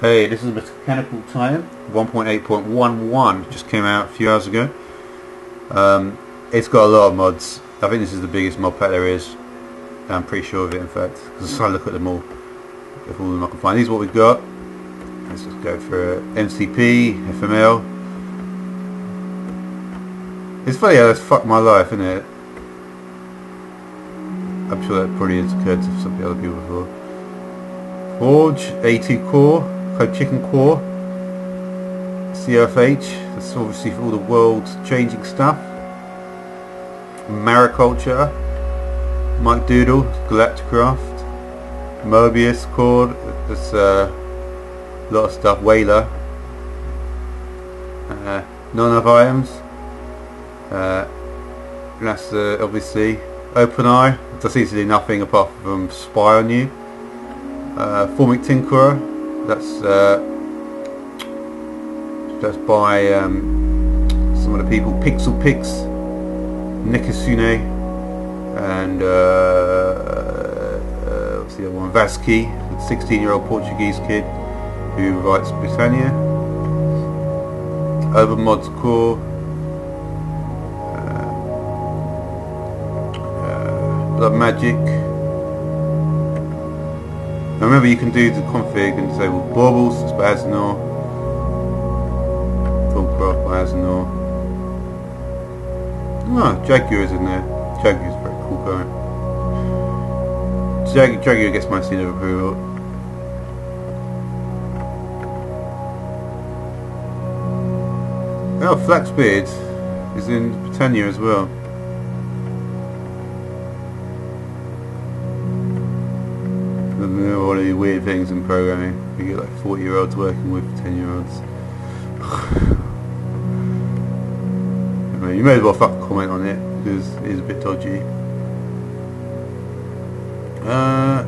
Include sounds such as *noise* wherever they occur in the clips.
Hey, this is Mechanical Titan 1.8.11. Just came out a few hours ago. Um, it's got a lot of mods. I think this is the biggest mod pack there is. I'm pretty sure of it, in fact, because I look at them all. If all of them I can find. These are what we've got. Let's just go for MCP, FML. It's funny how that's fucked my life, isn't it? I'm sure that probably has occurred to some other people before. Forge, A2 Core, Code Chicken Core, CFH, that's obviously for all the world changing stuff. Mariculture, Micdoodle, Galacticraft, Mobius Core, there's uh, a lot of stuff, WAILA, uh, none of items, uh, that's uh, obviously OpenEye, does do nothing apart from spy on you. Uh, Thaumic Tinkerer, that's uh, that's by um, some of the people, Pixel Pix, and uh, uh, what's the other one, Vazkii, 16 year old Portuguese kid who writes Botania. Overmods Core, Blood Magic. Now remember you can do the config and disable baubles, it's by Azanor. Thaumcraft by Azanor. Oh, ah, Jaguar's in there. Jaguar is a very cool guy. Jag Jaguar gets my seal of approval. Oh, Flaxbeard is in Botania as well. All these weird things in programming. You get like 40 year olds working with 10 year olds. I *sighs* mean, you may as well fuck comment on it because it is a bit dodgy. Uh,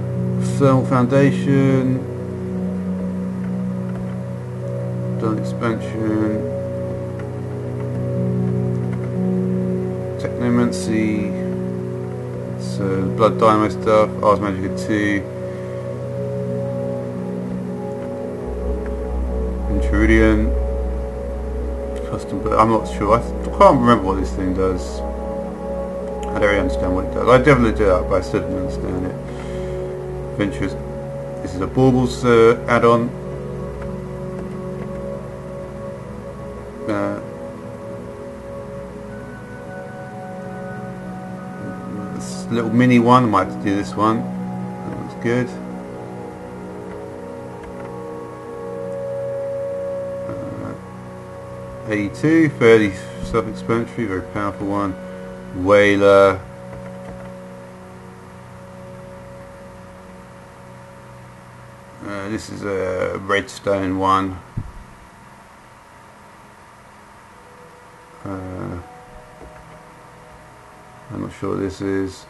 Thermal Foundation, done expansion, Technomancy, so Blood Dynamo stuff, Ars Magica 2. Intrudian custom but I'm not sure. I, can't remember what this thing does. I don't really understand what it does. I definitely do that but I still don't understand it. Ventures. This is a Baubles uh, add-on. Uh, this little mini one I might do this one. That looks good A2, fairly self-explanatory, very powerful one. WAILA. Uh, this is a redstone one. Uh, I'm not sure this is.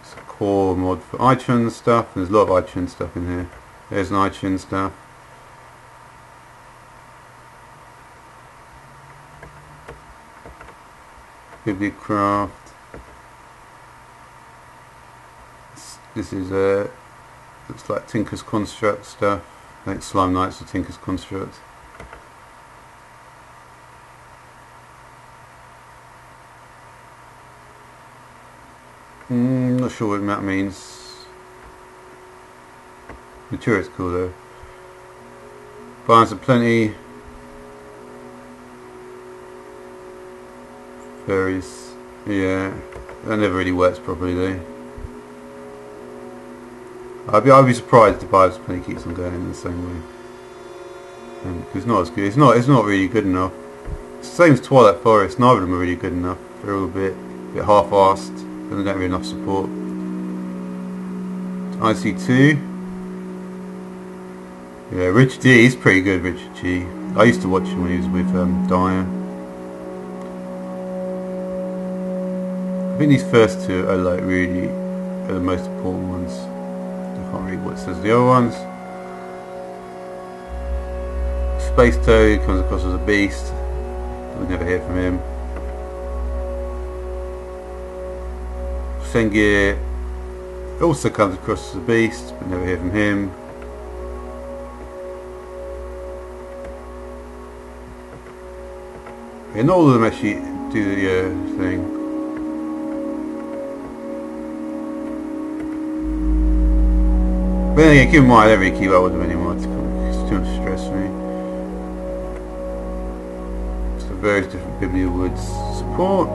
It's a core mod for iChun stuff. There's a lot of iChun stuff in here. There's an iChun stuff. Craft. This is a looks like Tinker's Construct stuff. I think Slime Knights or Tinker's Construct. Mm, not sure what that means. Material's cool though. Biomes of Plenty. Fairies. Yeah. That never really works properly though. I'd be I'd be surprised if Bio's Penny keeps on going in the same way. Um, it's not as good. It's not it's not really good enough. Same as Twilight Forest, neither of them are really good enough. They're all a bit a bit half assed and they don't have enough support. IC2. Yeah, Rich D is pretty good, Richard G. I used to watch him when he was with um, Dyer. I think these first two are like really are the most important ones. I can't read what it says the other ones. Space Toad comes across as a beast. We never hear from him. Sengir also comes across as a beast, but never hear from him. And all of them actually do the uh, thing. But then again, keep in mind, really keep up with them anymore. It's, too much stress for me. So various different BiblioWoods support.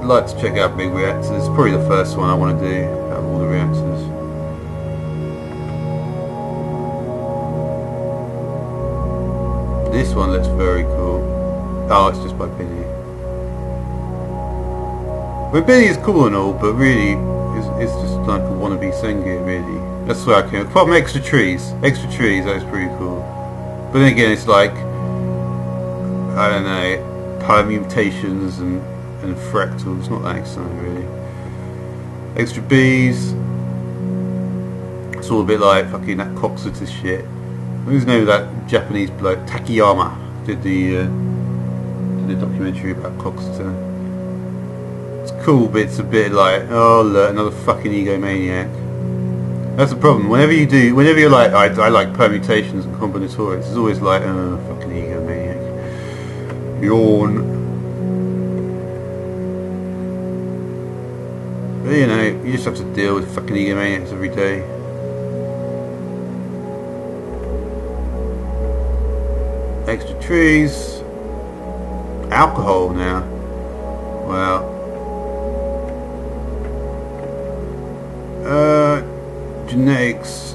I'd like to check out Big Reactors. It's probably the first one I want to do out of all the reactors. This one looks very cool. Oh, it's just by Billy. Well, Billy is cool and all, but really, it's, it's just like a wannabe Sengir, really. That's why I came. From extra trees, extra trees, that is pretty cool. But then again, it's like I don't know, permutations and and fractals. Not that exciting, really. Extra bees. It's all a bit like fucking that Coxeter shit. Who's name of that Japanese bloke? Takayama did the uh, did the documentary about Coxeter. Uh, it's cool, but it's a bit like, oh look, another fucking egomaniac. That's the problem. Whenever you do, whenever you're like, I, I like permutations and combinatorics, it's always like, oh, fucking egomaniac. Yawn. But you know, you just have to deal with fucking egomaniacs every day. Extra trees. Alcohol now. Well, Uh, genetics.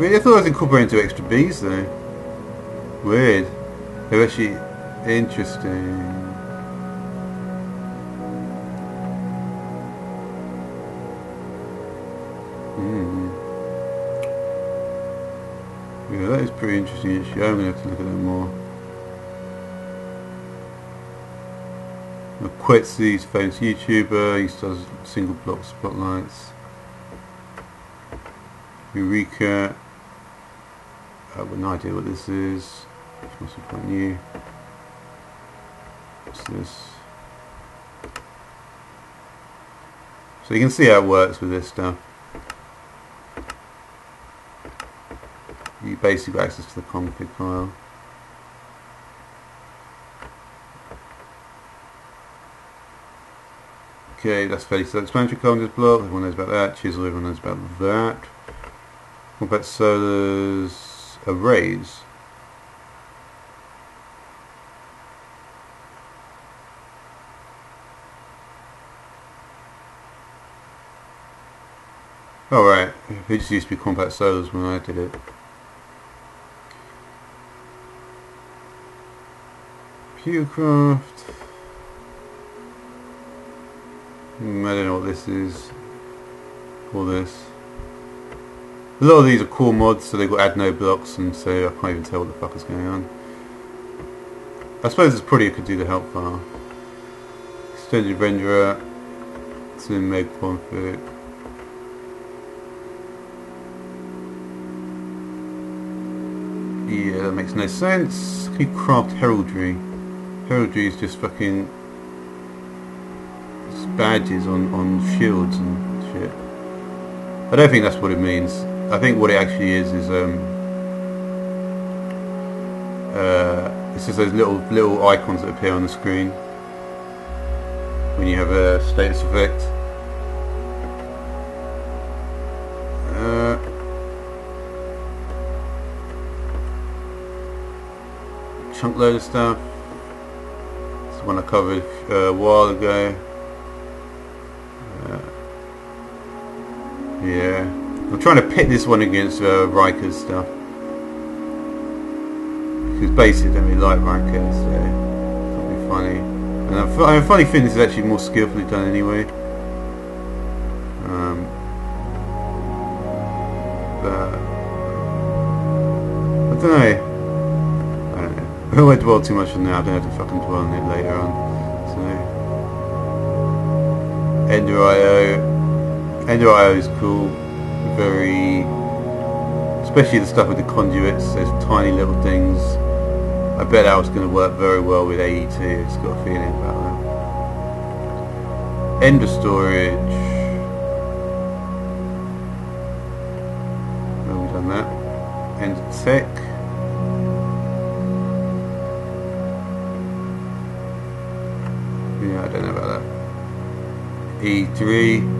I thought I was incorporating into extra bees though. Weird. They're actually interesting. Interesting actually. I'm going to have to look at that more. Quetsy's famous YouTuber, he does single block spotlights. Eureka. I have no idea what this is. This must be quite new. What's this? So you can see how it works with this stuff. You basically got access to the config file. Okay, that's fairly self-explanatory. Commanders block, everyone knows about that. Chisel, everyone knows about that. What about Solar's arrays? Alright, it just used to be compact solars when I did it. Pewcraft. Hmm, I don't know what this is. All this. A lot of these are core mods, so they've got add no blocks, and so I can't even tell what the fuck is going on. I suppose it's probably could do the help file. Extended renderer. In meg config. Yeah, that makes no sense. You craft heraldry? Heraldry is just fucking badges on, on shields and shit. I don't think that's what it means. I think what it actually is is um uh, it's just those little little icons that appear on the screen when you have a status effect. Uh, chunk load of stuff. It's one I covered uh, a while ago. Yeah. I'm trying to pit this one against uh, Reika's stuff. Because basically really like Riker, so it'll be funny. And a funny thing, this is actually more skillfully done anyway. I won't dwell too much on that, I don't have to fucking dwell on it later on. So Ender.io Ender.io is cool, very especially the stuff with the conduits, those tiny little things. I bet that was gonna work very well with AET. it's got a feeling about that. Ender storage done that. And sex. E3.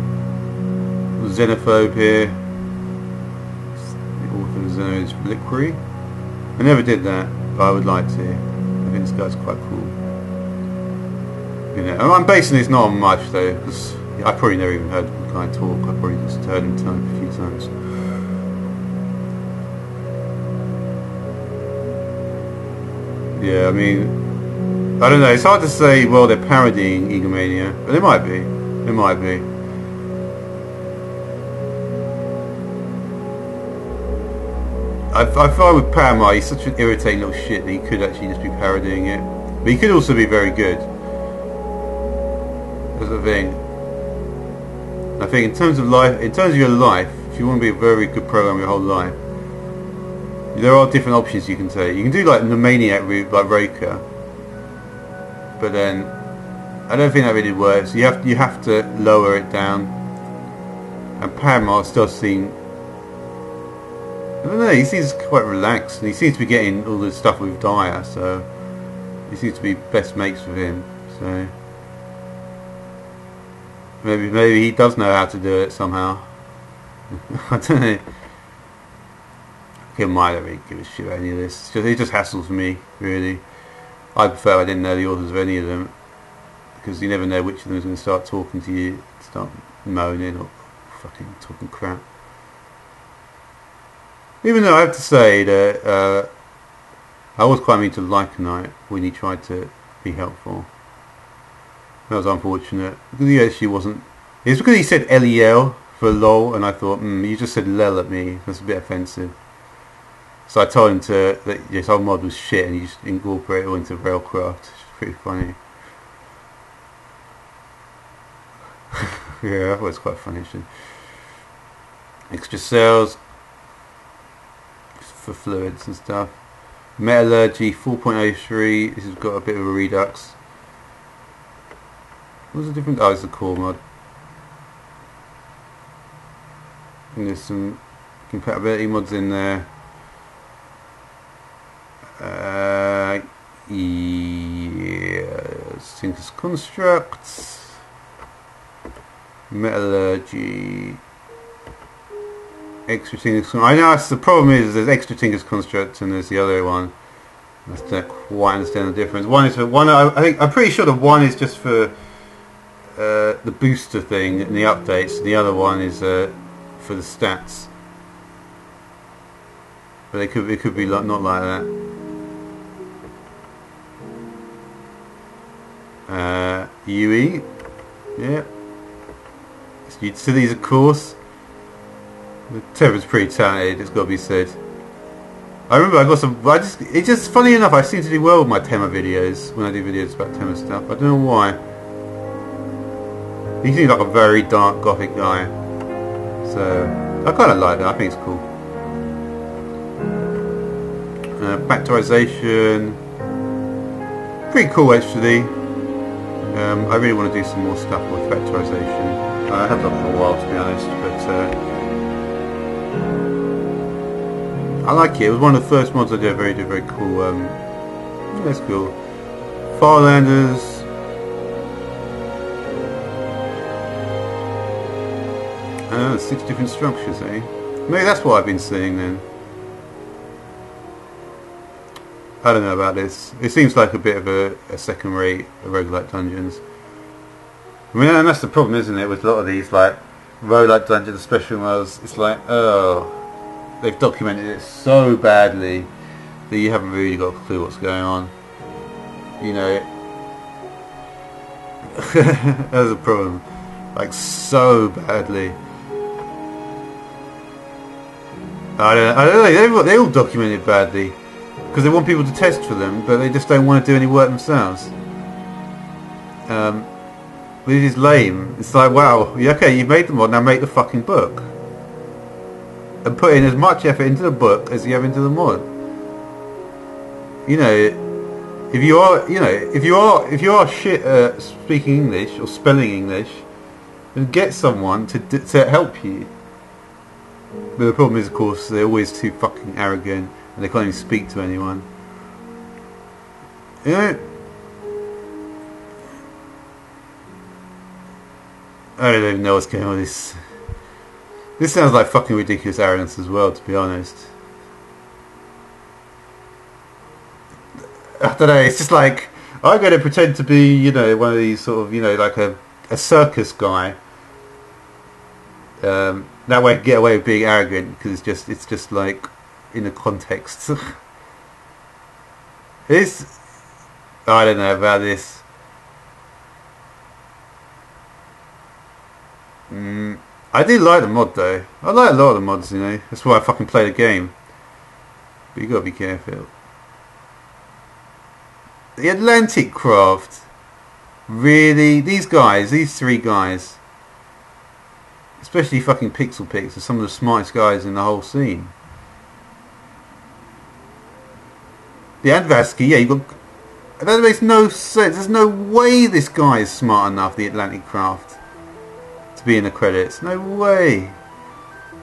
Xenophobe here. The author of is Reliquary. I never did that, but I would like to. I think this guy's quite cool. You know, I'm basing this not on much though, because I probably never even heard the guy talk. I probably just heard him type a few times. Yeah, I mean, I don't know. It's hard to say. Well, they're parodying Egomania, but they might be. They might be. I, I find with Pahimar, he's such an irritating little shit that he could actually just be parodying it. But he could also be very good. That's the thing. I think in terms of life, in terms of your life, if you want to be a very good programmer your whole life, there are different options you can take. You can do like the Maniac route like Reika, but then I don't think that really works. You have you have to lower it down, and Pahimar still seem. I don't know. He seems quite relaxed, and he seems to be getting all the stuff with Dyer, so he seems to be best mates with him. So maybe maybe he does know how to do it somehow. *laughs* I don't know. Kim might not really give a shit about any of this. It's just, it just hassles me, really. I prefer I didn't know the authors of any of them because you never know which of them is going to start talking to you, start moaning or fucking talking crap. Even though I have to say that uh, I was quite mean to Lycanite when he tried to be helpful. That was unfortunate because he actually wasn't. It's because he said LEL for lol, and I thought, hmm, you just said lel at me. That's a bit offensive. So I told him to that this whole mod was shit, and he just incorporated it all into Railcraft. It's pretty funny. *laughs* yeah, that was quite funny. Actually. Extra cells for fluids and stuff. Metallurgy 4.03. This has got a bit of a redux. What's the difference? Oh, it's the core mod. And there's some compatibility mods in there. Uh, yes, Tinker's Constructs, Metallurgy, Extra I know the problem is there's Extra Tinker's Construct and there's the other one. I don't quite understand the difference. One is for one. I, think I'm pretty sure the one is just for uh, the booster thing and the updates. And the other one is uh, for the stats. But it could it could be like, not like that. Uh, UE, yeah. Utilities, of course. The Teva's pretty talented, it's got to be said. I remember I got some. I just it's just funny enough. I seem to do well with my Tema videos when I do videos about Tema stuff. I don't know why. He seems like a very dark gothic guy, so I kind of like that. I think it's cool. Uh, factorization, pretty cool actually. Um, I really want to do some more stuff with factorization. I have done for a while to be honest, but uh, I like it. It was one of the first mods I did. Very, very cool. Um, that's cool. Firelanders. Oh, six different structures, eh? Maybe that's what I've been seeing then. I don't know about this. It seems like a bit of a, a second rate roguelike dungeons. I mean, and that's the problem, isn't it, with a lot of these, like, roguelike dungeons, especially ones, it's like, oh, they've documented it so badly that you haven't really got a clue what's going on. You know, *laughs* that's a problem. Like, so badly. I don't, I don't know, they all document it badly because they want people to test for them, but they just don't want to do any work themselves. Um, this is lame. It's like, wow, okay, you've made the mod, now make the fucking book. And put in as much effort into the book as you have into the mod. You know, if you are, you know, if you are, if you are shit at speaking English or spelling English, then get someone to to help you. But the problem is, of course, they're always too fucking arrogant and they can't even speak to anyone. You know, I don't even know what's going on with this. This sounds like fucking ridiculous arrogance as well, to be honest. I don't know, it's just like, I'm going to pretend to be, you know, one of these sort of, you know, like a, a circus guy. Um, that way I can get away with being arrogant because it's just, it's just like, in a context. *laughs* it's, I don't know about this. Mm, I do like the mod though. I like a lot of the mods, you know. That's why I fucking play the game. But you gotta be careful. The Atlantic craft. Really? These guys, these three guys. Especially fucking Pixel Pix are some of the smartest guys in the whole scene. The Advaski, yeah, you got... That makes no sense. There's no way this guy is smart enough, the Atlantic craft be in the credits. No way.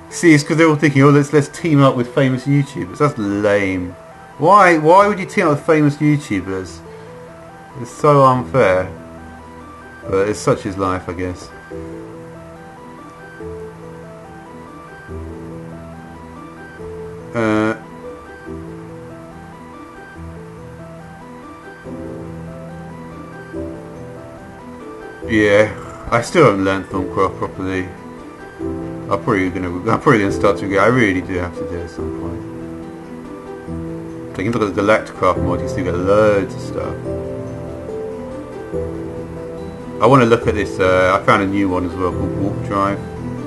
See, it's because they're all thinking, oh, let's let's team up with famous YouTubers. That's lame. Why? Why would you team up with famous YouTubers? It's so unfair. But it's such his life, I guess. Uh, yeah. I still haven't learned Thaumcraft properly. I'm probably gonna I'm probably gonna start to get I really do have to do it at some point. Like you look at the Galacticraft mod, you still get loads of stuff. I want to look at this. Uh, I found a new one as well called Warp Drive.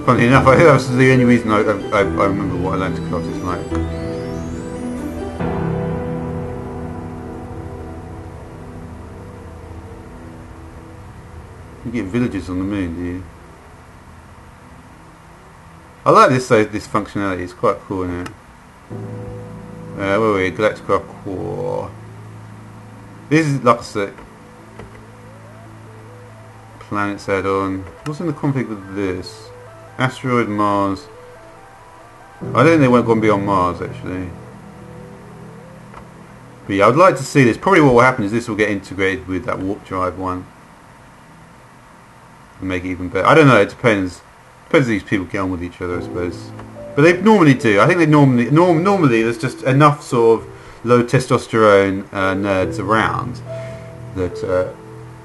Funny enough, I *laughs* think that was the only reason I, I, I remember what Atlanticraft is like. You get villages on the moon, do you? I like this though, this functionality, it's quite cool, it? Uh, where are we? Galactica Core. This is, like I said, planets add-on. What's in the conflict with this? Asteroid Mars. I don't think they won't go beyond Mars, actually. But yeah, I would like to see this. Probably what will happen is this will get integrated with that warp drive one and make it even better. I don't know. It depends. Depends if these people get on with each other, I suppose. But they normally do. I think they normally norm, normally there's just enough sort of low testosterone uh, nerds around that uh,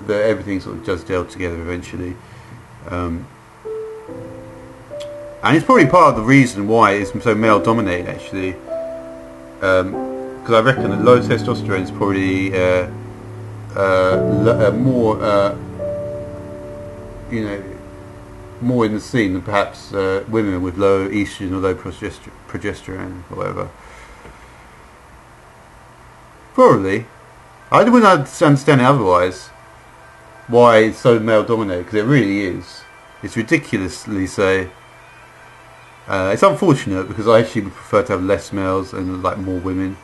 that everything sort of does gel together eventually. Um, and it's probably part of the reason why it's so male dominated actually. Because um, I reckon that low testosterone is probably uh, uh, uh more uh, you know, more in the scene than perhaps uh, women with low estrogen or low progesterone or whatever. Probably. I wouldn't understand it otherwise. Why it's so male dominated, because it really is. It's ridiculously so. Uh, it's unfortunate because I actually would prefer to have less males and like more women.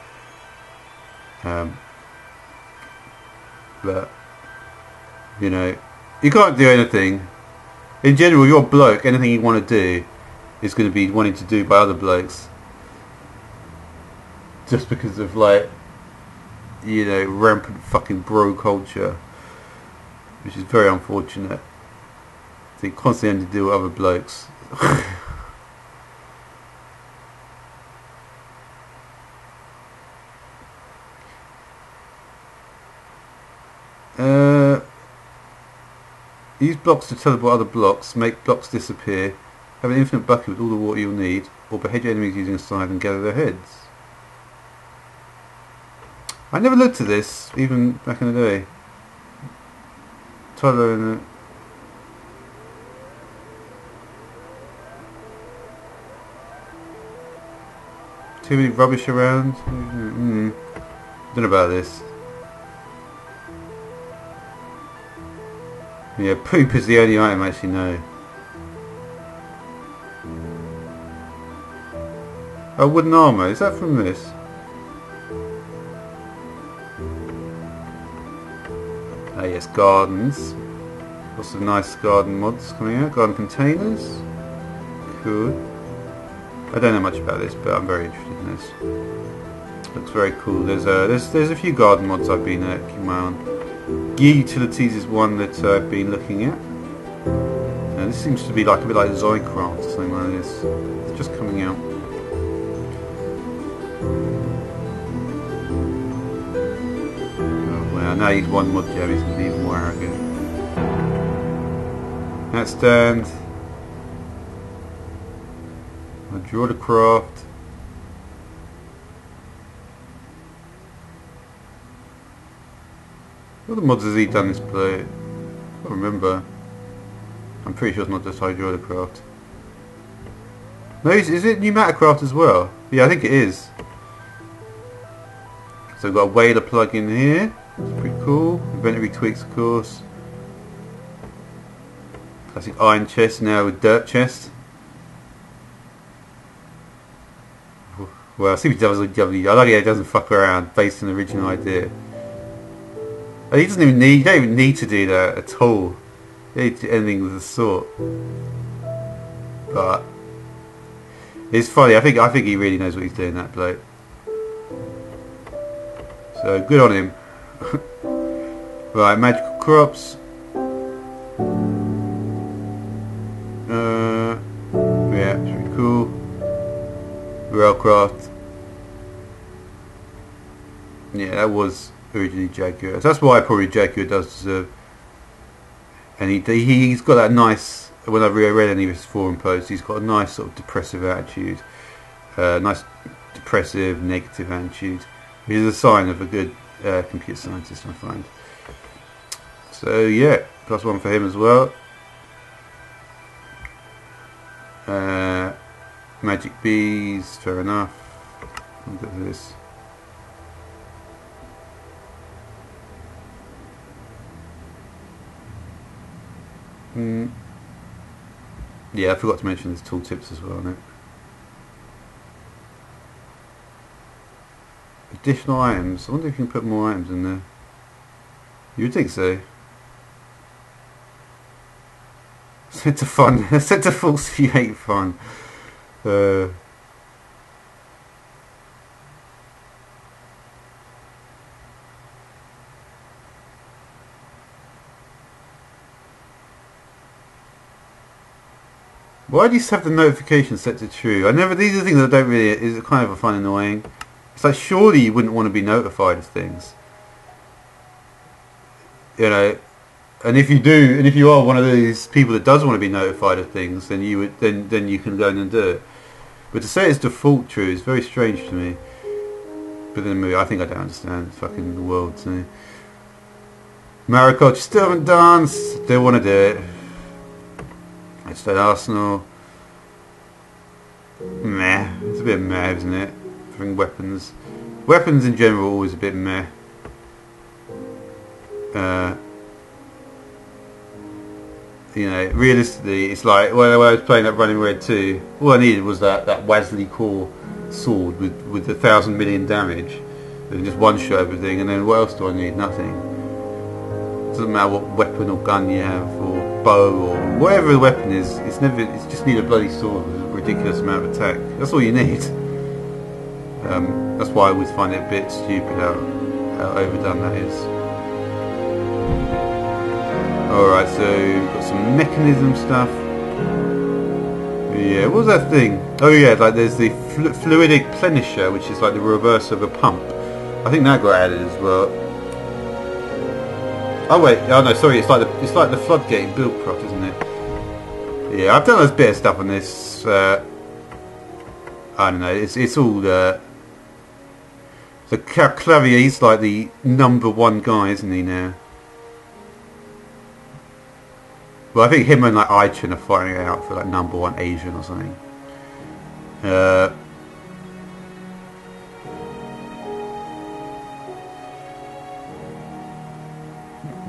Um, but you know, you can't do anything. In general, you're a bloke. Anything you want to do is going to be wanting to do by other blokes. Just because of like, you know, rampant fucking bro culture, which is very unfortunate. You constantly have to deal with other blokes. *laughs* Use blocks to teleport other blocks, make blocks disappear, have an infinite bucket with all the water you'll need, or behead your enemies using a scythe and gather their heads. I never looked at this, even back in the day. And Too many rubbish around? Mm. Don't know about this. Yeah, poop is the only item I actually know. A wooden armour, is that from this? Ah yes, gardens. Lots of nice garden mods coming out. Garden containers. Cool. I don't know much about this, but I'm very interested in this. Looks very cool. There's a there's there's a few garden mods I've been uh, keeping my eye on. Gear Utilities is one that I've been looking at. Uh, this seems to be like a bit like Zoicraft or something like this. It's just coming out. Oh wow! Now he's one mod jam. He's going to be even more arrogant. That stand. I draw the craft. What other mods has he done this play? I can't remember. I'm pretty sure it's not just Hydraulicraft. No, is, is it Pneumaticraft as well? Yeah, I think it is. So I've got a WAILA plug in here. It's pretty cool. Inventory tweaks, of course. Classic iron chest now with dirt chest. Well, CBWW, I like it, it doesn't fuck around based on the original idea. He doesn't even need, you don't even need to do that at all. You need to do anything of the sort. But, it's funny, I think I think he really knows what he's doing, that bloke. So, good on him. *laughs* right, magical crops. Uh, yeah, pretty cool. Railcraft. Yeah, that was originally Jaguar. So That's why probably Jaguar does deserve. And he he's got that nice. When I've read any of his forum posts, he's got a nice sort of depressive attitude, uh, nice depressive, negative attitude, which is a sign of a good uh, computer scientist, I find. So yeah, plus one for him as well. Uh, magic bees, fair enough. Look at this. Mm. Yeah, I forgot to mention there's tooltips as well on it. Additional items. I wonder if you can put more items in there. You'd think so. *laughs* Set to fun. *laughs* Set to falsifiate *laughs* fun. Uh, Why do you have the notification set to true? I never. These are things that don't really. Is kind of a fun annoying. It's like surely you wouldn't want to be notified of things. You know, and if you do, and if you are one of these people that does want to be notified of things, then you would then then you can in and do it. But to say it's default true is very strange to me. But then I think I don't understand fucking the world. So. Mario Kart, you still haven't danced. They want to do it. It's that Arsenal. Meh. It's a bit meh, isn't it? I think weapons. Weapons in general are always a bit meh. Uh, you know, realistically, it's like when I was playing that Running Red 2, all I needed was that, that Wasley core sword with, with a thousand million damage. And just one shot everything, and then what else do I need? Nothing. Doesn't matter what weapon or gun you have, or bow or whatever the weapon is, it's never. It's just need a bloody sword with a ridiculous amount of attack. That's all you need. Um, that's why I always find it a bit stupid how, how overdone that is. Alright, so got some Mekanism stuff. Yeah, what was that thing? Oh yeah, like there's the flu fluidic plenisher, which is like the reverse of a pump. I think that got added as well. Oh wait, oh no, sorry, it's like the it's like the floodgate Buildcraft, isn't it? Yeah, I've done a bit of stuff on this. Uh, I don't know. It's it's all the the Clavier. He's like the number one guy, isn't he now? Well, I think him and like iChun are fighting it out for like number one Asian or something. Uh,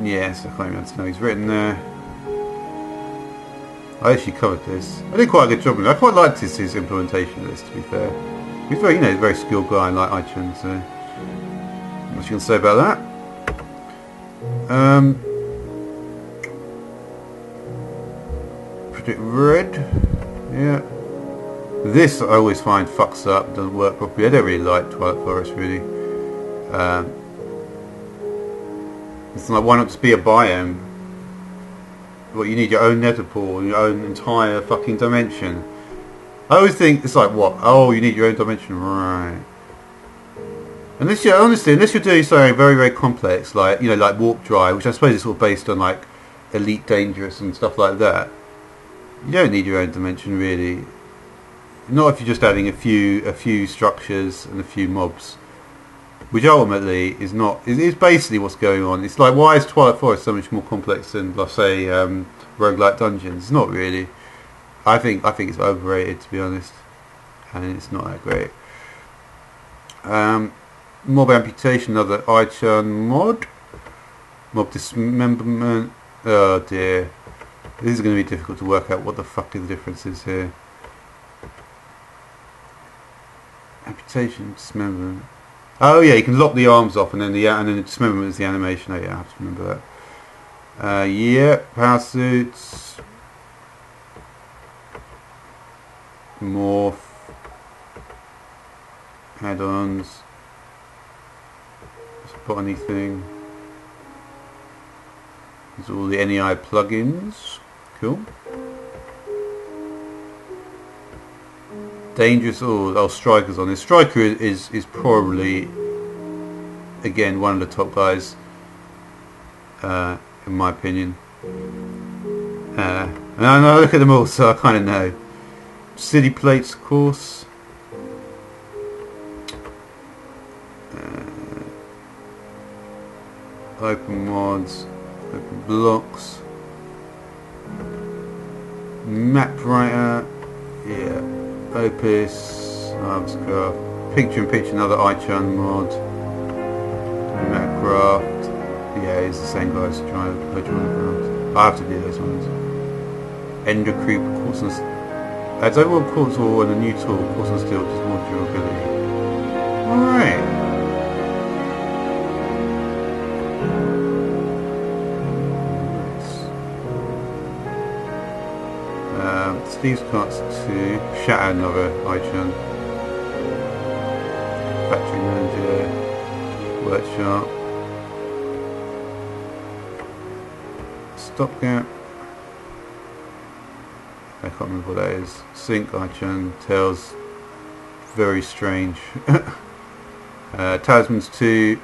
Yes, I can't even know he's written there. I actually covered this. I did quite a good job of it. I quite liked his, his implementation of this, to be fair. He's very, you know, a very skilled guy like iChun, so... What you can say about that? Um... Project Red. Yeah. This I always find fucks up, doesn't work properly. I don't really like Twilight Forest really. Um, it's like why not just be a biome? What you need your own nether pool, your own entire fucking dimension. I always think it's like what? Oh, you need your own dimension, right? Unless you're honestly, unless you're doing something very very complex, like you know, like warp drive, which I suppose is all based on like elite dangerous and stuff like that. You don't need your own dimension really. Not if you're just adding a few a few structures and a few mobs, which ultimately is not is, is basically what's going on. It's like why is Twilight Forest so much more complex than let's say um, roguelike dungeons? It's not really. I think I think it's overrated to be honest, and it's not that great. Um, mob amputation, another iChun mod. Mob dismemberment. Oh dear. This is going to be difficult to work out what the fuck the difference is here. Amputation, dismemberment. Oh yeah, you can lock the arms off and then the and then the dismemberment is the animation. Oh yeah, I have to remember that. Uh, yeah, power suits. Morph. Add-ons put anything. There's all the NEI plugins. Cool. Dangerous. or Striker's on this. Striker is is probably again one of the top guys, uh, in my opinion. Uh, and I look at them all, so I kind of know. City plates, of course. open mods, open blocks, map writer, yeah, Opus, Armscraft, picture in picture, another iChun mod, Mapcraft, yeah, it's the same to play Drawn I have to do those ones. Ender Creep, Quartz and adds overall Quartz and a new tool, Quartz and Steel, just more durability. Alright. Steve's Carts to Shatter another iChun. Factory Manager, Workshop, Stopgap. I can't remember what that is. Sync iChun, Tails, very strange. *laughs* uh, Talismans 2.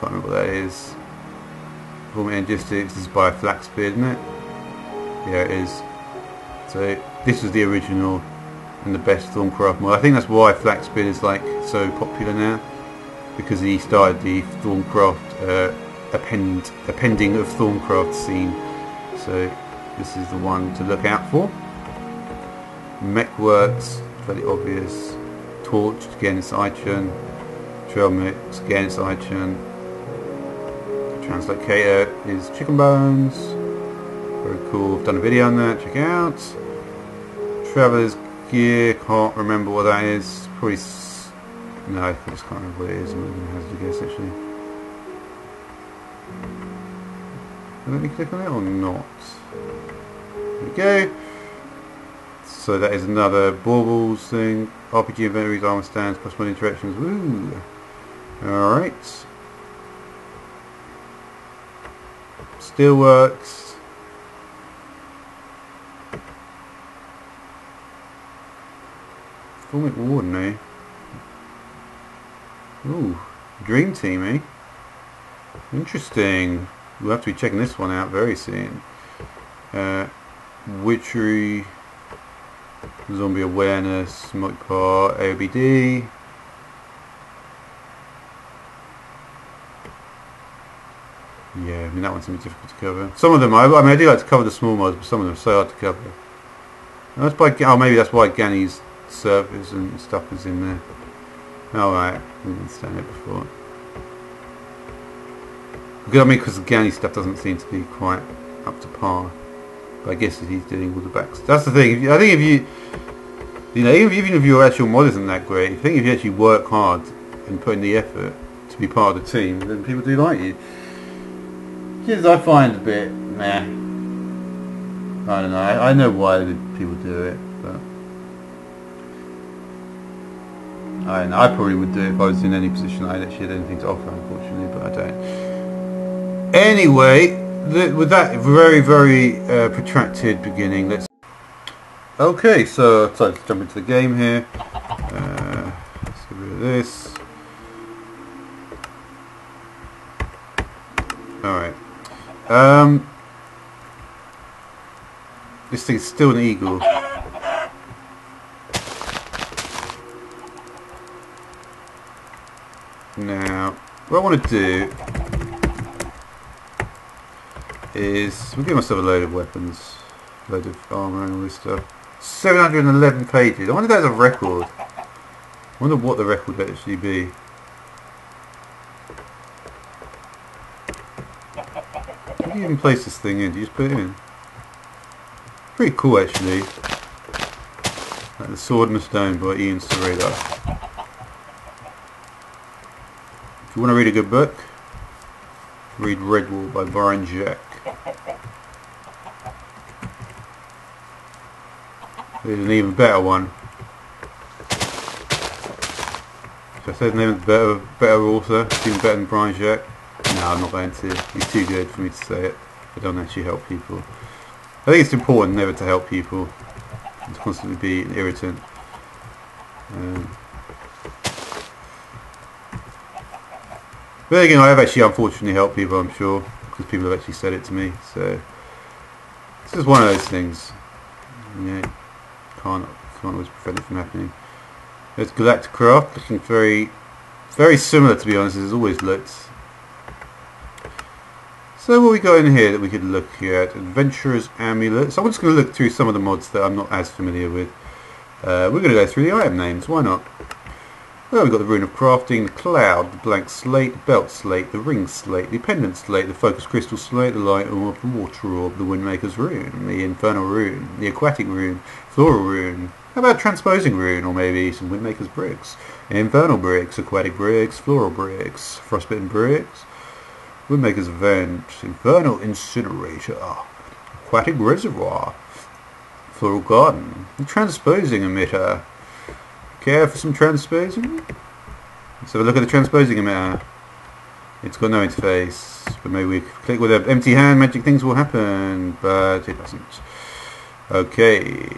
Can't remember what that is. Form Logistics is by Flaxbeard, isn't it? Yeah, it is. So this was the original and the best Thaumcraft mod. I think that's why Flaxbeard is like so popular now because he started the Thaumcraft uh, append appending of Thaumcraft scene. So this is the one to look out for. Mechworks, fairly obvious. Torch again, it's iChun. Mix again, it's iChun. Translocator is Chicken Bones. Cool. I've done a video on that. Check out. Traveler's Gear. Can't remember what that is. Probably. No, I just can't remember what it is. I'm going to guess actually. Let me click on it or not? There we go. So that is another baubles thing. RPG inventories, armor stands, plus one interactions. Woo! Alright. Still works. Fulmic Warden, eh? Ooh, Dream Team, eh? Interesting. We'll have to be checking this one out very soon. Uh, Witchery, Zombie Awareness, Multipart, AOBD. Yeah, I mean that one's going to be difficult to cover. Some of them, I, I mean I do like to cover the small mods, but some of them are so hard to cover. That's by, oh maybe that's why Gani's servers and stuff is in there. Alright, I didn't understand it before. Because I mean, because the Gani stuff doesn't seem to be quite up to par. But I guess he's doing all the backs. That's the thing. I think if you, you know, even, even if your actual mod isn't that great, I think if you actually work hard and put in the effort to be part of the team, then people do like you. Kids I find a bit meh. I don't know. I, I know why people do it, but I don't know. I probably would do it if I was in any position I actually had anything to offer, unfortunately, but I don't. Anyway, with that very, very uh, protracted beginning, let's. Okay, so so let's jump into the game here. Uh, let's get rid of this. Alright. Um, this thing's still an eagle. Now, what I want to do is, we'll give myself a load of weapons, load of armour and all this stuff. 711 pages. I wonder if that's a record. I wonder what the record would actually be. How do you even place this thing in? Do you just put it in? Pretty cool actually. Like the Sword and the Stone by Ian Sereda. If you want to read a good book, read Redwall by Brian Jacques. There's an even better one. Should I said name of better, better author? Even better than Brian Jacques? No, I'm not going to. He's too good for me to say it. I don't actually help people. I think it's important never to help people. It's constantly be an irritant. Um, but again, I have actually unfortunately helped people, I'm sure, because people have actually said it to me. So it's just one of those things. Yeah, can't can't always prevent it from happening. There's Galacticraft, looking very, very similar to be honest. As always looked. So what we got in here that we could look at? Adventurer's Amulet. So I'm just going to look through some of the mods that I'm not as familiar with. Uh, we're going to go through the item names, why not? Well, we've got the Rune of Crafting, the Cloud, the Blank Slate, the Belt Slate, the Ring Slate, the Pendant Slate, the Focus Crystal Slate, the Light Orb, the Water Orb, the Windmaker's Rune, the Infernal Rune, the Aquatic Rune, Floral Rune. How about Transposing Rune, or maybe some Windmaker's Bricks? Infernal Bricks, Aquatic Bricks, Floral Bricks, Frostbitten Bricks, Windmaker's Vent, Infernal Incinerator, Aquatic Reservoir, Floral Garden, Transposing Emitter. Care for some transposing? Let's have a look at the transposing emitter. It's got no interface, but maybe we click with an empty hand, magic things will happen, but it doesn't. Okay.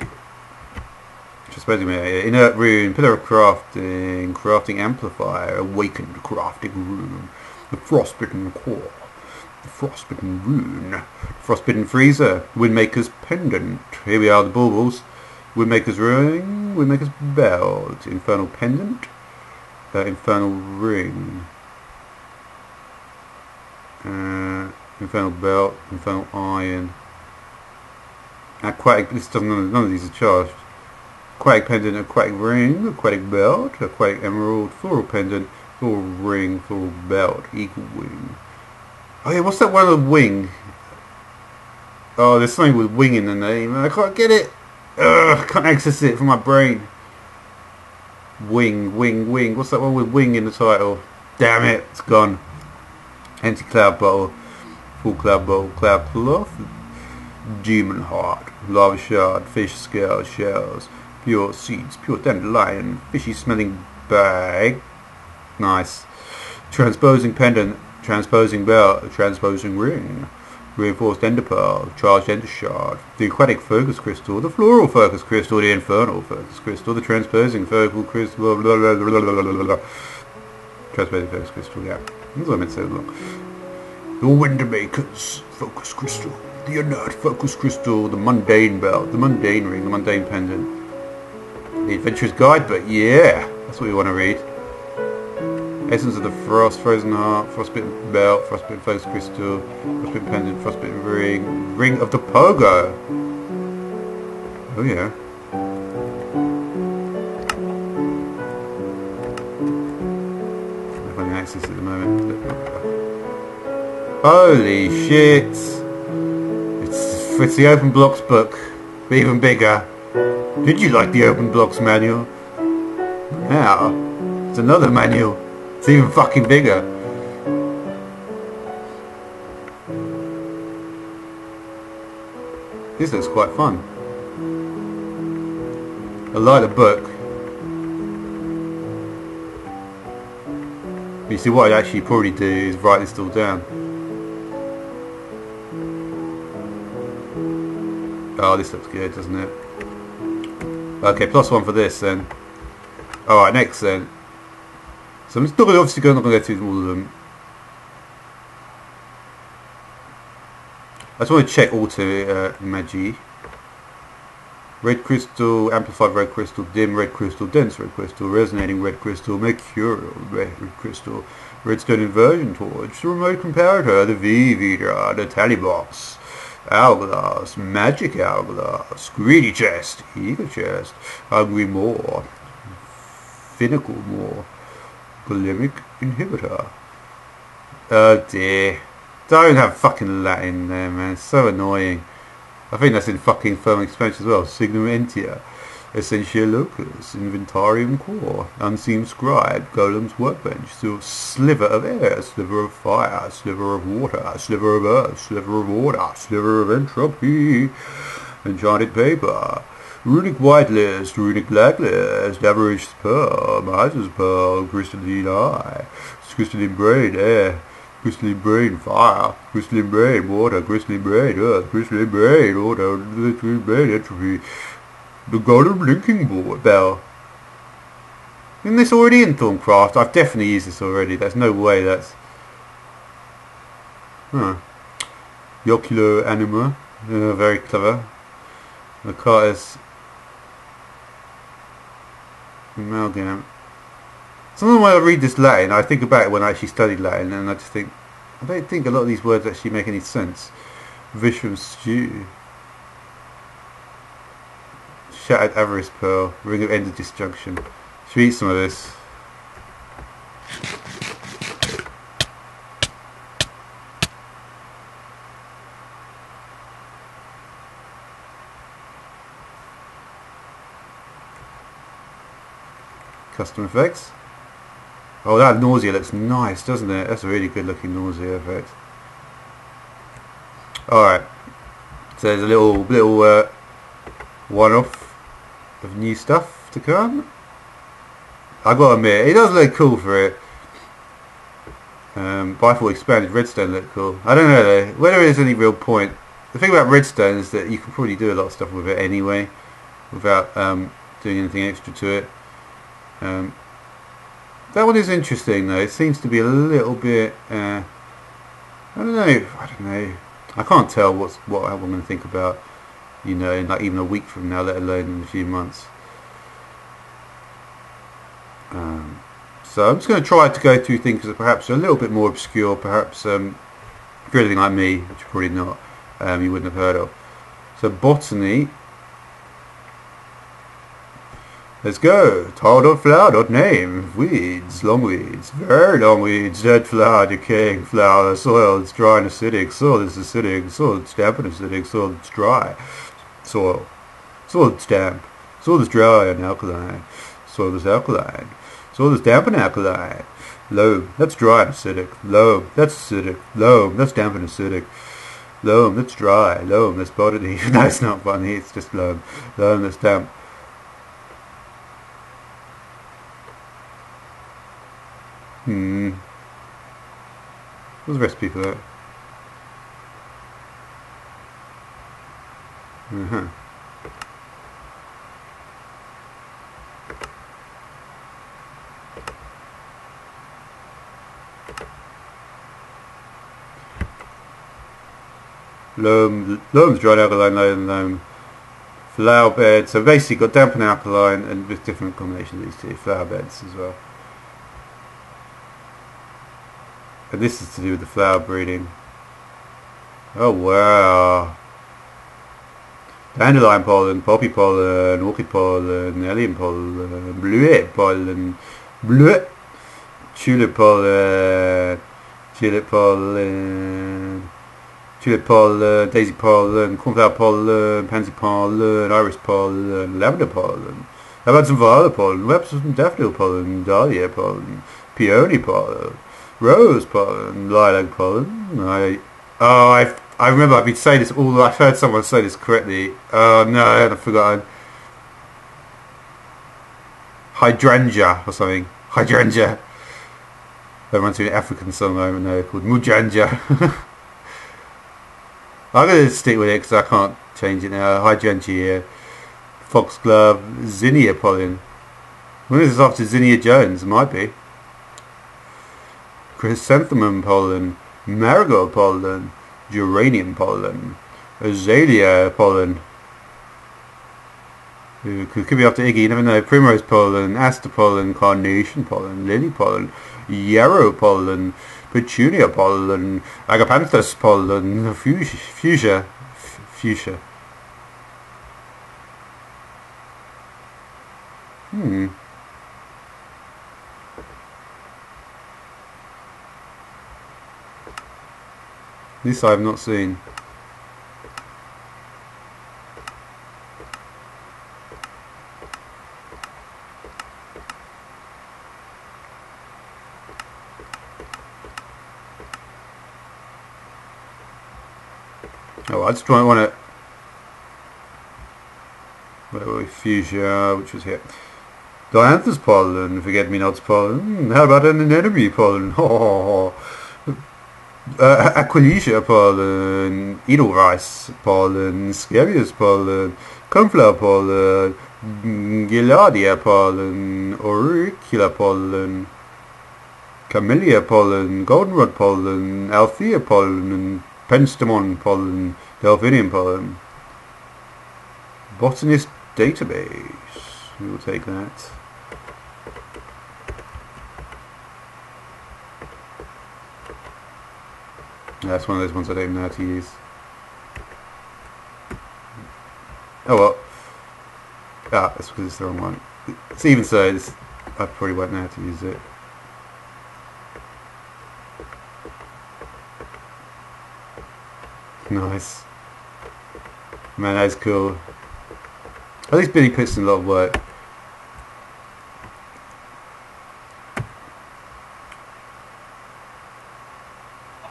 Transposing emitter, inert rune, pillar of crafting, crafting amplifier, awakened crafting rune the Frostbitten Core, the Frostbitten Rune, Frostbitten Freezer, Windmaker's Pendant. Here we are, the baubles. Windmaker's Ring, Windmaker's Belt, Infernal Pendant, uh, Infernal Ring, uh, Infernal Belt, Infernal Iron. Aquatic, this doesn't, none, of these are charged. Aquatic Pendant, Aquatic Ring, Aquatic Belt, Aquatic Emerald, Floral Pendant, Full ring, full belt, eagle wing. Oh yeah, what's that one with wing? Oh, there's something with wing in the name. I can't get it. Ugh, can't access it from my brain. Wing, wing, wing. What's that one with wing in the title? Damn it, it's gone. Anti-cloud bottle. Full cloud bottle. Cloud cloth. Demon heart. Lava shard. Fish scale shells. Pure seeds. Pure dandelion. Fishy smelling bag. Nice. Transposing pendant, transposing belt, transposing ring, reinforced ender pearl, charged ender shard, the aquatic focus crystal, the floral focus crystal, the infernal focus crystal, the transposing focal crystal, blah, blah, blah, transposing focus crystal, yeah. That's what I meant to say long. The Windmaker's focus crystal, the inert focus crystal, the mundane belt, the mundane ring, the mundane pendant, the adventurer's guide, but yeah, that's what we want to read. Essence of the Frost, Frozen Heart, Frostbitten Belt, Frostbitten Focus Crystal, Frostbitten Pendant, Frostbitten Ring, Ring of the Pogo! Oh yeah. Access at the moment. Holy shit! It's, it's the Open Blocks book, but even bigger. Did you like the Open Blocks manual? Now, it's another manual. It's even fucking bigger. This looks quite fun. I like the book. You see what I actually probably do is write this all down. Oh, this looks good, doesn't it? Okay, plus one for this then. Alright, next then. So I'm still obviously not going to go through all of them. I just want to check auto uh, Magi. Red crystal, amplified red crystal, dim red crystal, dense red crystal, resonating red crystal, mercurial red, crystal, redstone inversion torch, the remote comparator, the V-Vita, the tally box, hourglass, magic hourglass, greedy chest, eager chest, hungry more, finical more, bulimic inhibitor. Oh dear. Don't have fucking Latin there, man. It's so annoying. I think that's in fucking firm expansion as well. Signum Entia, Essentia Locus, Inventarium Core, Unseen Scribe, Golem's Workbench, Sliver of Air, Sliver of Fire, Sliver of Water, Sliver of Earth, Sliver of Water, Sliver of Entropy, Enchanted Paper, Runic Whitelist, Runic Blacklist, Average Miser's Pearl, Crystalline Eye, Crystalline Brain, Air, crystalline brain, fire, crystalline brain, water, crystalline brain, earth, crystalline brain, water, crystalline brain, entropy. The golden blinking bell. Isn't this already in Thaumcraft? I've definitely used this already. There's no way that's... Huh. Yoculo anima. Uh, very clever. The card is... Amalgam. Sometimes when I read this Latin, I think about it when I actually studied Latin, and I just think, I don't think a lot of these words actually make any sense. Vishroom stew. Shattered avarice pearl. Ring of Ender Disjunction. Should we eat some of this? Custom effects. Oh, that nausea looks nice, doesn't it? That's a really good looking nausea effect. Alright. So there's a little little uh, one-off of new stuff to come. I gotta admit, it does look cool for it. Um, but I thought expanded redstone looked cool. I don't know though, whether there's any real point. The thing about redstone is that you can probably do a lot of stuff with it anyway, without um, doing anything extra to it. Um, that one is interesting though. It seems to be a little bit. Uh, I don't know. I don't know. I can't tell what's what I'm going to think about. You know, in like even a week from now, let alone in a few months. Um, so I'm just going to try to go through things that perhaps are a little bit more obscure. Perhaps um, if you're anything like me, which you're probably not, um, you wouldn't have heard of. So botany Let's go. Tar.flower.name. Weeds, long weeds, very long weeds, dead flower, decaying flower, soil that's dry and acidic, soil that's acidic, soil that's damp and acidic, soil that's dry, soil, soil that's damp, soil that's dry and alkaline, soil that's alkaline, soil that's damp and alkaline, loam, that's dry and acidic, loam, that's acidic, loam, that's damp and acidic, loam, that's dry, loam, that's body. *laughs* no, it's not funny, it's just loam, loam, that's damp, Hmm. What's the recipe for that? Uh-huh. Loam, loam's dried alkaline, loam, loam. Flower beds, so basically got damp and alkaline and with different combinations of these two, flower beds as well. And this is to do with the flower breeding. Oh wow. Dandelion pollen, poppy pollen, orchid pollen, alien pollen, bleuet pollen, bleuet, tulip pollen, tulip pollen, tulip pollen, daisy pollen, cornflower pollen, pansy pollen, iris pollen, lavender pollen. How about some violet pollen? About some daffodil pollen, dahlia pollen, peony pollen? Rose pollen, lilac pollen, I Oh, I I remember I've been saying this all. The I've heard someone say this correctly. Oh no, I've forgotten. Hydrangea or something. Hydrangea. That reminds me of an African song I don't know called Mujanja. *laughs* I'm going to stick with it because I can't change it now. Hydrangea, foxglove, zinnia pollen. This is after Zinnia Jones, might be. Chrysanthemum pollen, marigold pollen, geranium pollen, azalea pollen. Could, be after Iggy, you never know. Primrose pollen, aster pollen, carnation pollen, lily pollen, yarrow pollen, petunia pollen, agapanthus pollen, fuchsia, fuchsia, fuchsia. Hmm. This I have not seen. Oh, I just don't want to. Fuchsia, which was here. Dianthus pollen, forget me nots pollen. Hmm, how about an anemone pollen? *laughs* Oh, uh, Aquilegia pollen, Edelweiss pollen, Scabious pollen, Cornflower pollen, Gaillardia pollen, Auricula pollen, Camellia pollen, Goldenrod pollen, Althea pollen, Penstemon pollen, Delphinium pollen. Botanist database. We will take that. That's one of those ones I don't know how to use. Oh well. Ah, that's because it's the wrong one. It's even so, this, I probably won't know how to use it. Nice. Man, that's cool. At least Billy puts in a lot of work.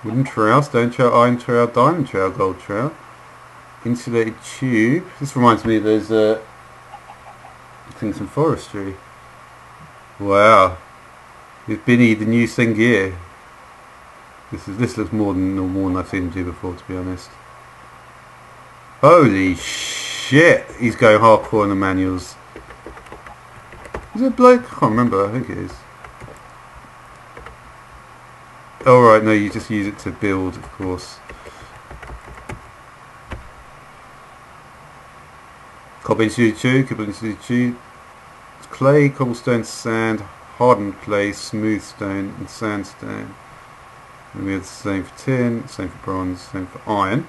Wooden trowel, stone trowel, iron trowel, diamond trowel, gold trowel. Insulated tube. This reminds me of those uh, things in forestry. Wow. With Binnie the new Sengier. This is this looks more than more than I've seen him do before to be honest. Holy shit! He's going hardcore on the manuals. Is it bloke? I can't remember, I think it is. Oh right, no, you just use it to build, of course. Cobble clay, cobblestone, sand, hardened clay, smooth stone, and sandstone. And we have the same for tin, same for bronze, same for iron.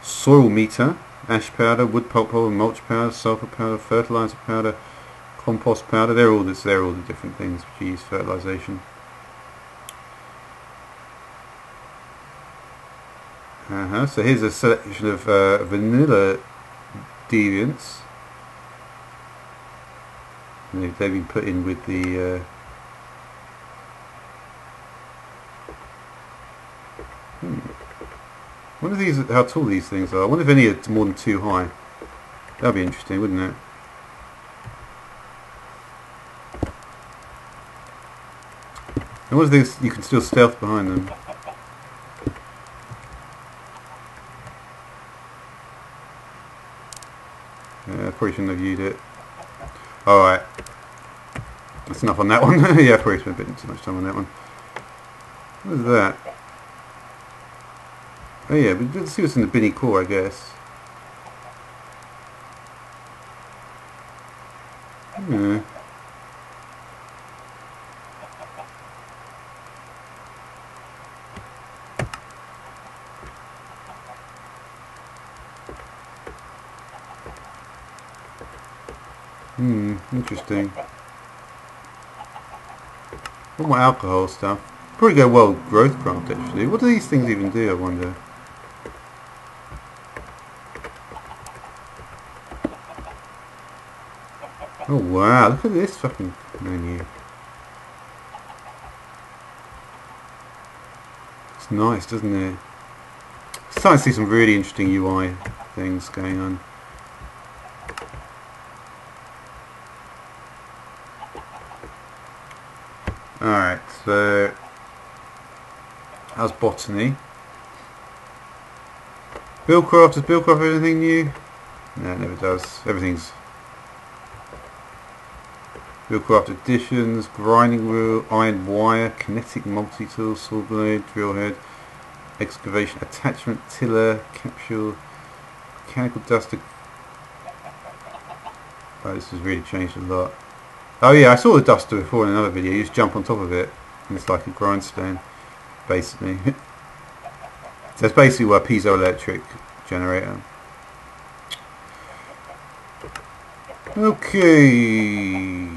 Soil meter, ash powder, wood pulp powder, mulch powder, sulfur powder, fertilizer powder, compost powder. They're all this. They're all the different things which you use fertilization. Uh -huh. So here's a selection of uh, vanilla deviants. They've, they've been put in with the uh, hmm. wonder these how tall these things are. I wonder if any are more than two high. That'd be interesting, wouldn't it? And what if these you can still stealth behind them? Yeah, probably shouldn't have viewed it. Alright. That's enough on that one. *laughs* yeah, probably spent a bit too much time on that one. What is that? Oh yeah, but let's see what's in the Binnie core, I guess. Yeah. Hmm, interesting. All my alcohol stuff. Probably go well growth craft actually. What do these things even do, I wonder? Oh wow, look at this fucking menu. It's nice, doesn't it? starting to see some really interesting UI things going on. Alright, so how's botany? Buildcraft, does Buildcraft have anything new? No, it never does. Everything's Buildcraft additions, grinding wheel, iron wire, kinetic multi-tool, saw blade, drill head, excavation attachment, tiller, capsule, mechanical duster. Oh, this has really changed a lot. Oh yeah, I saw the duster before in another video. You just jump on top of it, and it's like a grindstone, basically. *laughs* so it's basically a piezoelectric generator. Okay.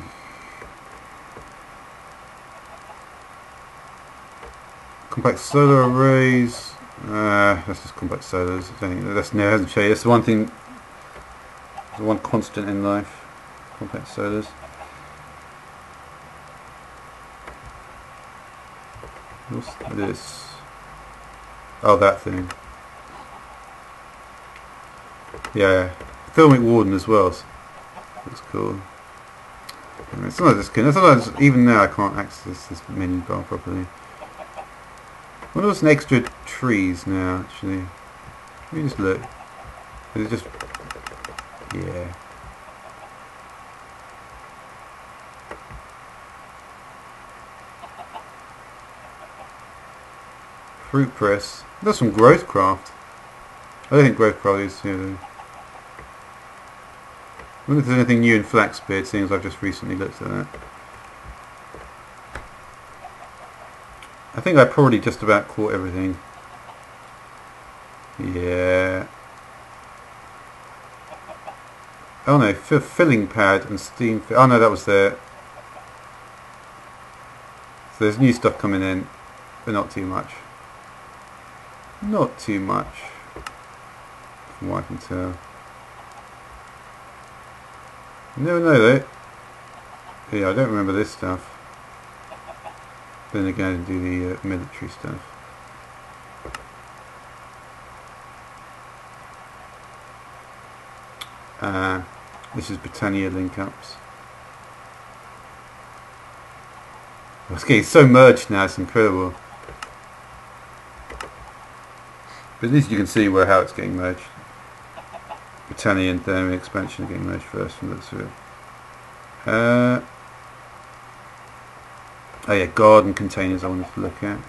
Compact solar arrays. Uh, that's just compact solars. That's no hasn't changed. That's the one thing, the one constant in life. Compact solars. What's this? Oh, that thing. Yeah, Thermic Warden as well. That's cool. And it's not just Sometimes, even now, I can't access this menu bar properly. What are some extra trees now, actually? Let me just look. Is it just... Yeah. Fruit press. There's some growth craft. I don't think growth craft is here. I wonder if there's anything new in Flaxbeard, seeing as I've just recently looked at that. I think I probably just about caught everything. Yeah. Oh no, filling pad and steam. Oh no, that was there. So there's new stuff coming in, but not too much. Not too much, from what I can tell. You never know though. Yeah, I don't remember this stuff. Then again, do the uh, military stuff. Uh, this is Britannia link-ups. It's getting so merged now, it's incredible. But at least you can see where how it's getting merged. Britannia and Thermic expansion getting merged first from looks of it. Uh, oh yeah, garden containers I wanted to look at.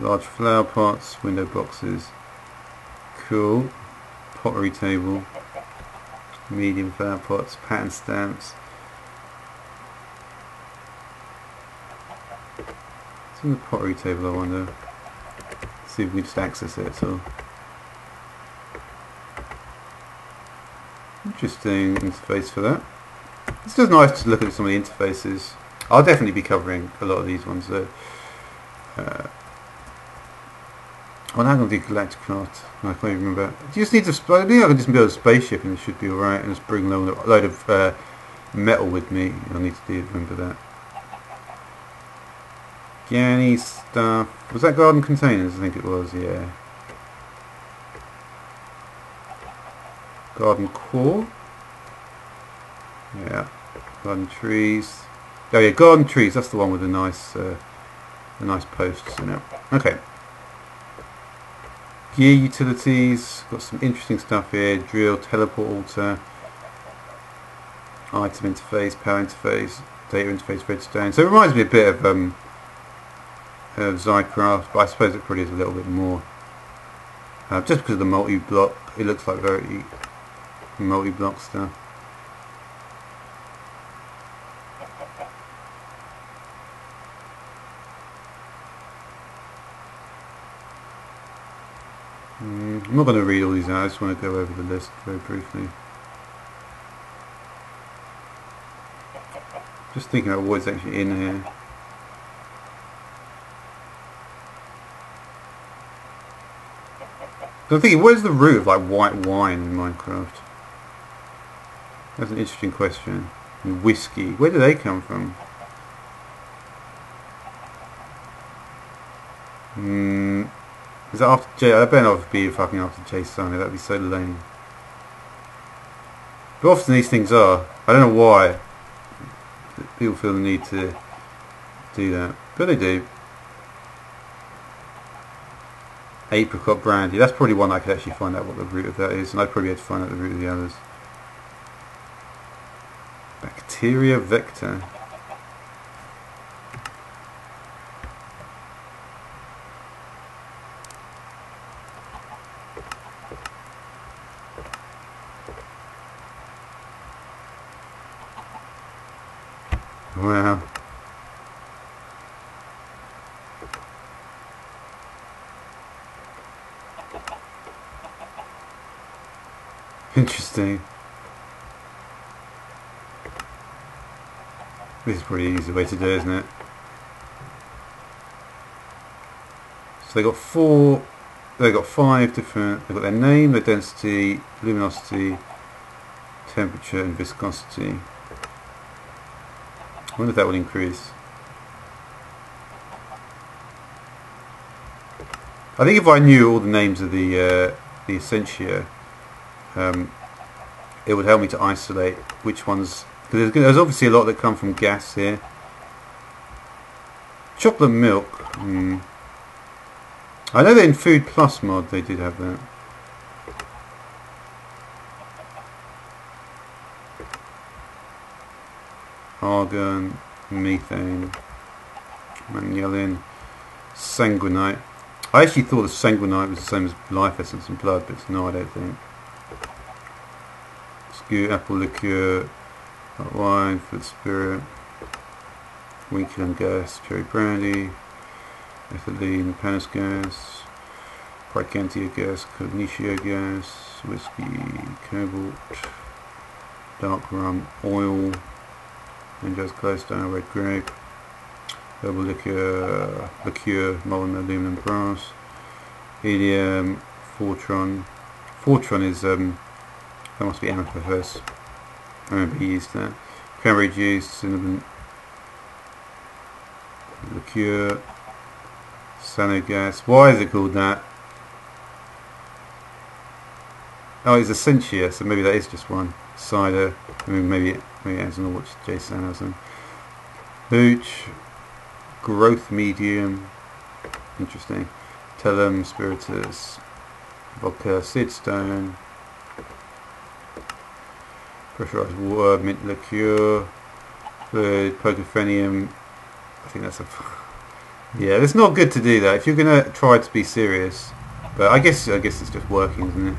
Large flower pots, window boxes. Cool. Pottery table. Medium flower pots, pattern stamps. It's in the pottery table I wonder see if we can just access it So, Interesting interface for that. It's just nice to look at some of the interfaces. I'll definitely be covering a lot of these ones though. Uh, well, how going to do Galacticraft? I can't even remember. Do you just need to? I think I can just build a spaceship and it should be alright. And just bring a load of uh, metal with me. I need to do remember that. Gani stuff. Was that garden containers? I think it was, yeah. Garden core. Yeah. Garden trees. Oh yeah, garden trees. That's the one with the nice, uh, the nice posts in it. Okay. Gear utilities. Got some interesting stuff here. Drill, teleport altar. Item interface, power interface, data interface, redstone. So it reminds me a bit of um, uh, Zycraft, but I suppose it probably is a little bit more. Uh, just because of the multi-block, it looks like very multi-block stuff. Mm, I'm not going to read all these out, I just want to go over the list very briefly. Just thinking about what's actually in here. I'm thinking, where's the root of like white wine in Minecraft? That's an interesting question. And whiskey, where do they come from? Hmm. Is that after Jay? I better not be fucking after Jay Sunny. That'd be so lame. But often these things are. I don't know why. People feel the need to do that. But they do. Apricot brandy. That's probably one I could actually find out what the root of that is. And I'd probably have to find out the root of the others. Bacteria vector. Wow. Interesting. This is pretty easy way to do, isn't it? So they got four, they got five different, they've got their name, their density, luminosity, temperature and viscosity. I wonder if that will increase. I think if I knew all the names of the uh, the essentia, um, it would help me to isolate which ones. Because there's, there's, obviously a lot that come from gas here. Chocolate milk. Hmm. I know that in Food Plus mod they did have that. argon, methane, magnesium, sanguinite. I actually thought the sanguinite was the same as life essence and blood, but it's not, I don't think. Apple liqueur, wine, food spirit, Winkelin gas, cherry brandy, ethylene, panis gas, Pracantia gas, Cognitio gas, whiskey, cobalt, dark rum, oil, and just close down red grape double liqueur liqueur molten aluminum brass helium fortron. Fortron is um that must be MFFS I remember used that. Cranberry juice cinnamon liqueur gas. why is it called that? Oh it's essentia so maybe that is just one. Cider. I mean maybe Maybe don't know what Jason in. Hooch, growth medium, interesting. Telum, spiritus, vodka, sidstone, pressurized water, mint liqueur, fluid, pocophenium. I think that's a. yeah, it's not good to do that. If you're gonna try to be serious, but I guess I guess it's just working, isn't it?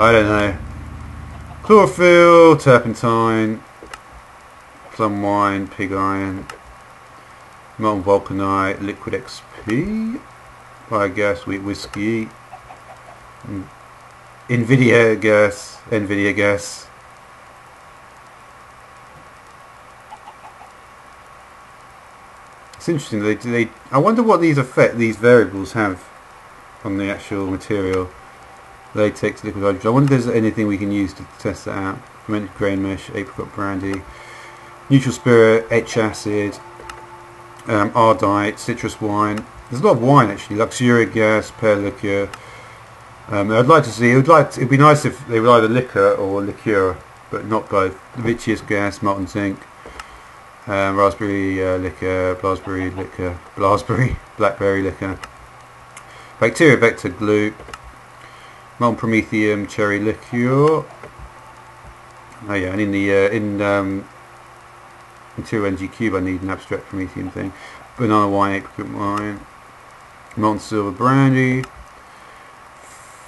I don't know. Chlorophyll, turpentine, plum wine, pig iron, molten vulcanite, liquid XP, biogas, wheat whiskey, Invidia gas, Invidia gas. It's interesting. They, they, I wonder what these effect these variables have on the actual material. Latex, liquid hydrogen. I wonder if there's anything we can use to test that out. Fermented grain mesh, apricot brandy neutral spirit, H acid, um, ardite, citrus wine. There's a lot of wine actually, luxurious gas, pear liqueur. Um, I'd like to see. It would like. To, it'd be nice if they were either liquor or liqueur, but not both. Vitreous gas, molten zinc, um, raspberry uh, liquor, blackberry liquor, blackberry, blackberry liquor, bacteria vector glue, molten promethium, cherry liqueur. Oh yeah, and in the uh, in um, Material NG cube I need an abstract promethium thing. Banana wine, apricot wine. Molten silver brandy.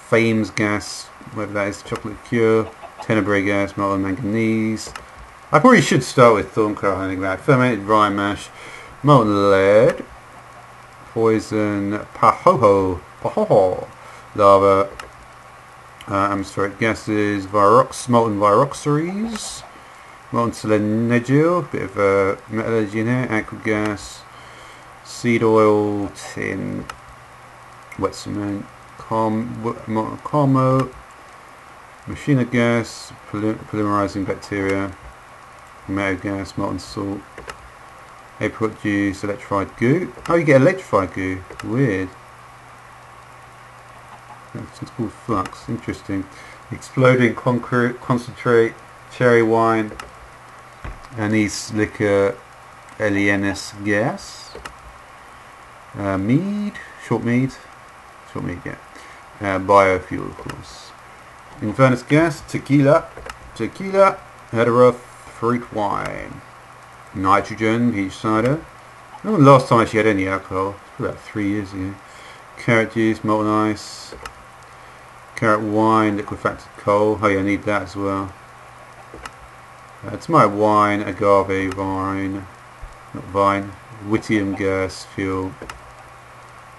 Fames gas, whatever that is, chocolate cure. Tenebrae gas, molten manganese. I probably should start with Thaumcraft hunting back. Fermented rye mash. Molten lead. Poison. Pahoho. Pahoho. Lava. Uh, atmospheric gases. Virox, molten viroxaries. Montelenegil, bit of uh, metallurgy in here, aqua gas, seed oil, tin, wet cement, com, commo, machina gas, polymerizing bacteria, metal gas, molten salt, apricot juice, electrified goo. Oh, you get electrified goo. Weird. It's called flux. Interesting. Exploding concrete, concentrate, cherry wine, anise liquor, Alienis gas, uh, mead, short mead, short mead, yeah. Uh, biofuel, of course. Gas, tequila, tequila, Hedera fruit wine, nitrogen, peach cider. Last time she had any alcohol, about three years ago. Carrot juice, molten ice, carrot wine, liquefied coal. Oh yeah, I need that as well. Uh, my wine, agave vine, not vine, Whittium gas, fuel,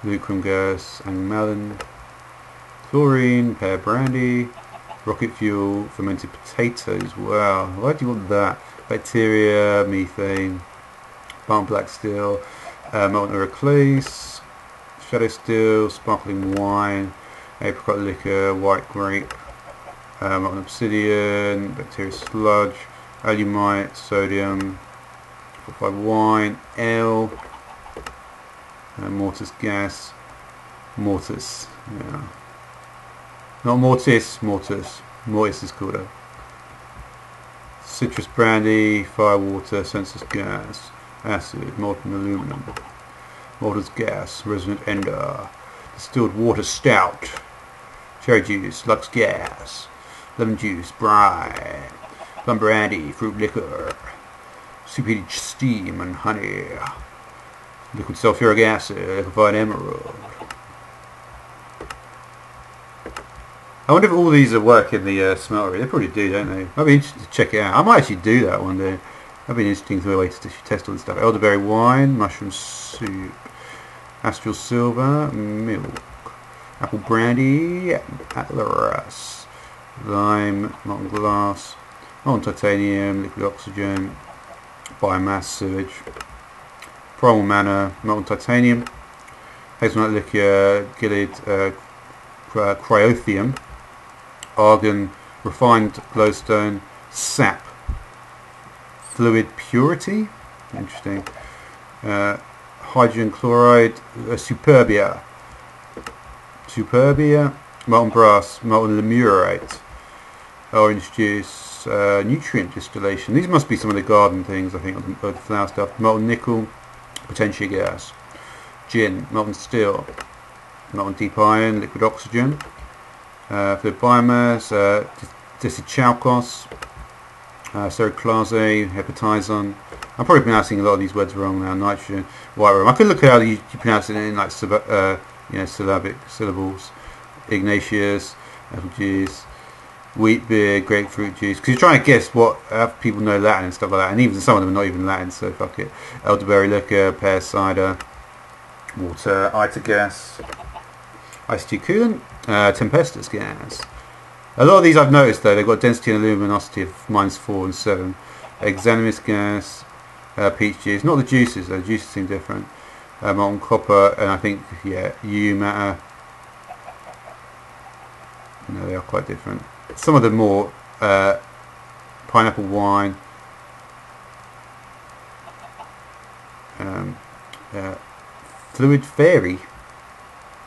lucrum gas, and melon, chlorine, pear brandy, rocket fuel, fermented potatoes. Wow, why do you want that? Bacteria, methane, barn black steel, uh, molten reclase, shadow steel, sparkling wine, apricot liquor, white grape, uh, molten obsidian, bacteria sludge, alumite, sodium, 45 wine, L, uh, mortis gas, mortis, yeah. Not mortis, mortis. Mortis is called citrus brandy, fire water, senseless gas, acid, molten aluminum, mortis gas, resonant ender, distilled water stout, cherry juice, lux gas, lemon juice, brine, plum brandy, fruit liquor, superheated steam and honey, liquid sulfuric acid, liquefied emerald. I wonder if all these are work in the uh, smeltery. They probably do, don't they? I'd be interested to check it out. I might actually do that one day. That'd be an interesting way to test all this stuff. Elderberry wine, mushroom soup, astral silver, milk, apple brandy, atlas, lime, molten glass, molten titanium, liquid oxygen, biomass sewage, primal manna, molten titanium, hazelnut liquor, gilded uh, cryotheum, argon, refined glowstone, sap, fluid purity, interesting, uh, hydrogen chloride, uh, superbia, superbia, molten brass, molten lemurite, orange juice, uh, nutrient distillation. These must be some of the garden things, I think, of the, flower stuff. Molten nickel, potentia gas, gin, molten steel, molten deep iron, liquid oxygen, uh, for the biomass, uh, Desichaucos, uh, Seroclase, Hepatizon. I'm probably pronouncing a lot of these words wrong now. Nitrogen, white rum. I could look at how you, you pronounce it in like uh, you know syllabic syllables. Ignatius, apple juice, wheat beer, grapefruit juice. Because you're trying to guess what uh, people know Latin and stuff like that. And even some of them are not even Latin, so fuck it. Elderberry liquor, pear cider, water, ita gas, IC2 coolant, uh, Tempestus gas. A lot of these I've noticed though, they've got density and luminosity of minus 4 and 7. Exanimus gas, uh, peach juice, not the juices though, the juices seem different. Uh, molten copper, and I think, yeah, U matter. No, they are quite different. Some of them more uh, pineapple wine, um, uh, fluid fairy.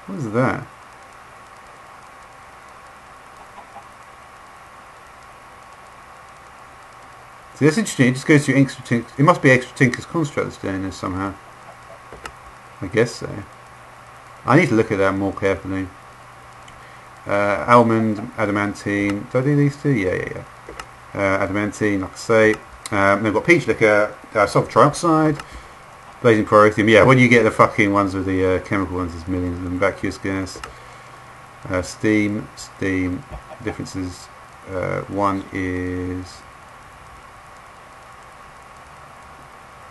What is that? See, that's interesting. It just goes through extra tink. It must be extra Tinker's construct that's doing this somehow. I guess so. I need to look at that more carefully. Uh, almond, adamantine. Do I do these two? Yeah, yeah, yeah. Uh, adamantine, like I say. Um, they've got peach liquor, uh, sulfur trioxide, blazing pyrotheum. Yeah, when you get the fucking ones with the uh, chemical ones, there's millions of them. Vacuous gas, uh, steam, steam. Differences. Uh, one is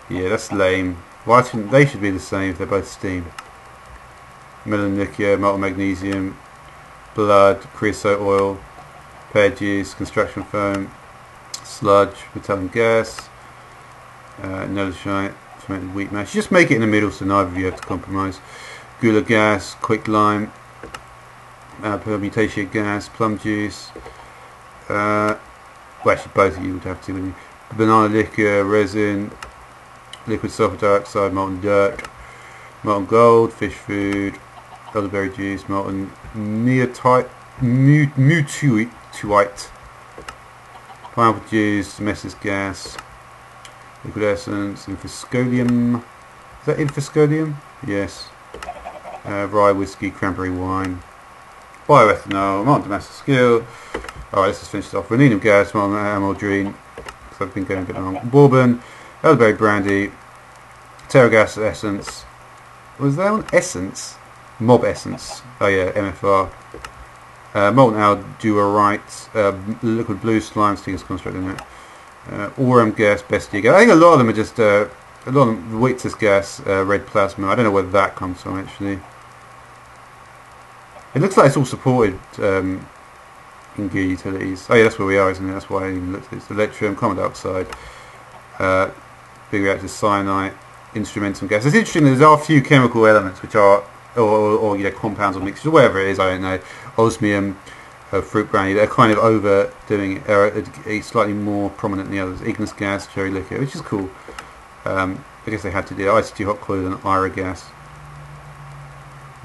Yeah, that's lame. Why shouldn't they should be the same if they're both steam? Molten magnesium, blood, creosote oil, pear juice, construction foam, sludge, metallic gas, uh, nourishite, fermented wheat mash. Just make it in the middle so neither of you have to compromise. Gula gas, quick lime, uh, gas, plum juice. Uh, well, actually, both of you would have to. Banana liquor, resin, liquid sulfur dioxide, molten dirt, molten gold, fish food, elderberry juice, molten neotite, mutuite, pineapple juice, domestic gas, liquid essence, infuscolium. Is that infuscolium? Yes. Uh, rye whiskey, cranberry wine, bioethanol, molten domestic skill. Alright, let's just finish this off. Vanadium gas, molten amaldrine, because I've been going a bit long. Bourbon, elderberry brandy, Terragas essence. Was that one? Essence? Mob essence. Oh yeah, MFR. Uh, molten aldehyde, uh, liquid blue slime, Tinkers' Construct in it. Uh, Auram gas, bestia gas. I think a lot of them are just, uh, a lot of them, gas, uh, red plasma. I don't know where that comes from actually. It looks like it's all supported um, in gear utilities. Oh yeah, that's where we are, isn't it? That's why I even looked at it. It's electrum, carbon dioxide, uh, big reactors, cyanite, instrumental gas. It's interesting. There are a few chemical elements which are, or, or, or you know, compounds or mixtures, or whatever it is. I don't know. Osmium, uh, fruit brandy. They're kind of overdoing it. Uh, slightly more prominent than the others. Ignis gas, cherry liquor, which is cool. Um, I guess they had to do ICT hot coil and Ira gas.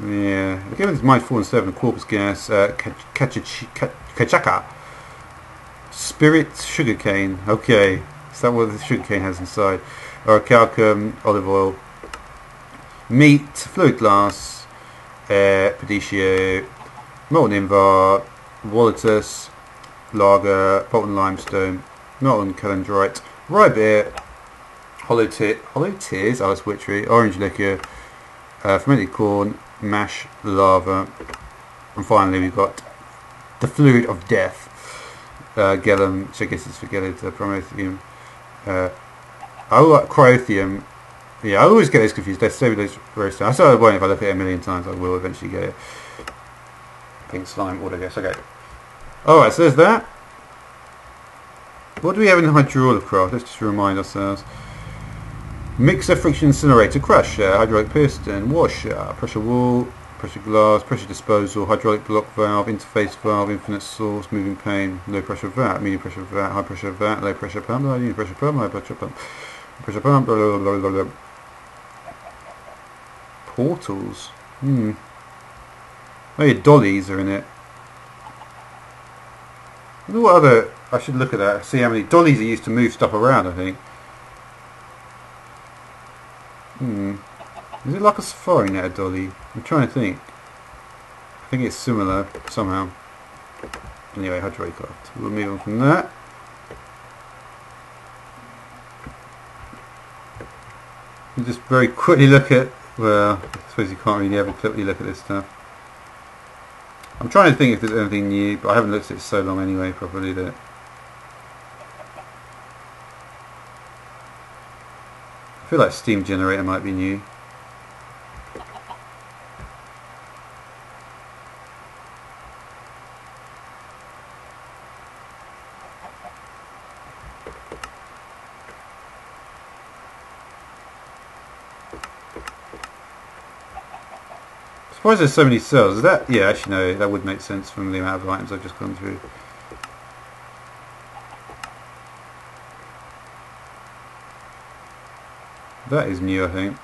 Yeah, again it's minus 4 and 7, corpus gas, uh, kachaka, spirit sugarcane, okay, is that what the sugarcane has inside? orichalcum, olive oil, meat, fluid glass, air, pediccio, molten invar, wallitus, lager, Bolton limestone, molten kalendrite, rye beer, hollow, te hollow tears, Alice Witchery, orange liquor, uh, fermented corn, mash, lava, and finally we've got the fluid of death, uh, Gelum, which I guess is for Gelid, uh, Promethium, uh, Oh, like cryotheum. Yeah, I always get this confused. They're stabilized roasting. I still won't if I look at it a million times. I will eventually get it. Pink slime, what I guess. Okay. Alright, so there's that. What do we have in the Hydraulicraft? Let's just remind ourselves. Mixer, friction incinerator, crusher, hydraulic piston, washer, pressure wall, pressure glass, pressure disposal, hydraulic block valve, interface valve, infinite source, moving pane, low pressure vat, medium pressure vat, high pressure vat, low pressure pump, medium pressure pump, high pressure pump. Pressure pump. Blah, blah, blah, blah, blah. Portals. Hmm. Oh yeah, dollies are in it. what other... I should look at that. See how many dollies are used to move stuff around, I think. Hmm. Is it like a safari a dolly? I'm trying to think. I think it's similar, somehow. Anyway, Hydraulicraft. We'll move on from that. just very quickly look at, well, I suppose you can't really ever quickly look at this stuff. I'm trying to think if there's anything new, but I haven't looked at it so long anyway, probably that I feel like steam generator might be new. Surprised there so many cells. Is that yeah, actually no, that would make sense from the amount of items I've just gone through. That is new I think.